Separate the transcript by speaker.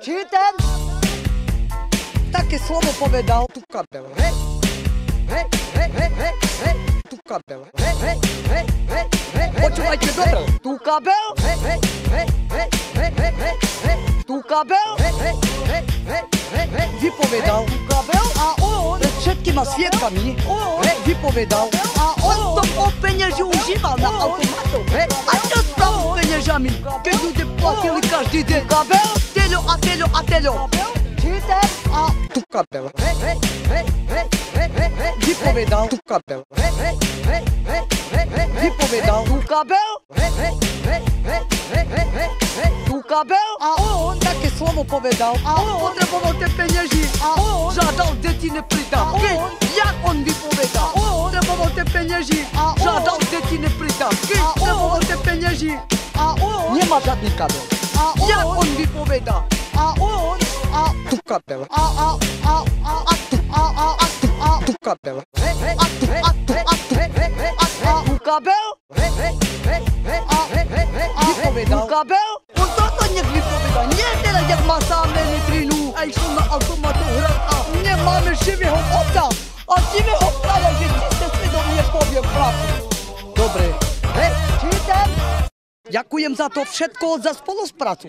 Speaker 1: Čítem? Taky slovo povedal tu kabel. Hej, hej, hej, hej, hej, hej, tu kabel. Hej, hej, hej, hej, hej, počúvajte dobre. Tu kabel? Hej, hej, hej, hej, hej, hej, hej, hej, tu kabel? Hej, hej, hej, hej, hej, hej, vypovedal. Tu kabel a on pred všetkýma svietkami vypovedal. A on to o peněži užíval na automatu. hej, A to s peněžami, keď ľudia platili každý den kabel. 当てろ当てろ聞いてあとかべはリポメダウンとかべはリポメダウンとかべ Tu cabelo, aonde é que somos povedal? Aonde bomo te peněží? Žádal děti nepridám. Kdy, jak on mi povedal? Aonde bomo te peněží? Žádal děti nepridám. Kdy, bomo te peněží? Nemá žádný kabel. Jak on mi povedal? Tukapela. Tukapela. Tukapel? Vypovědal. Kabel? On toto někdy vypovědal. Někde, jak má sám litrinů. A jsou na automatu hrát a nemáme živého obda. A živý obda, že ty se si do mě pově pravdu. Dobrý. Hej, čítem? Děkujem za to všetko za spolupracu.